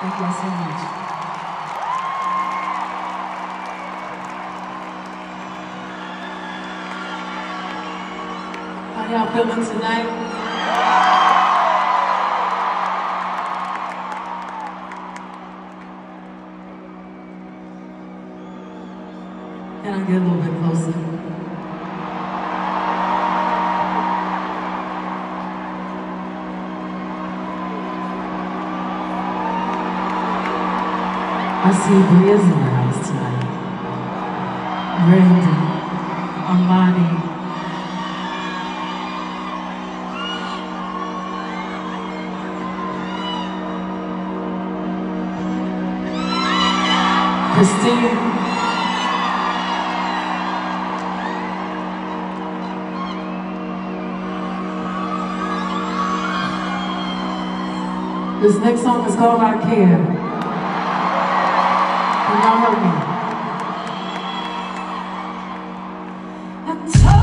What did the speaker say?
Thank you so much. How y'all feeling tonight? Can I get a little bit closer? I see Bria's in the house tonight. Brandon, Armani. Christine. This next song is called I Care. Remember me.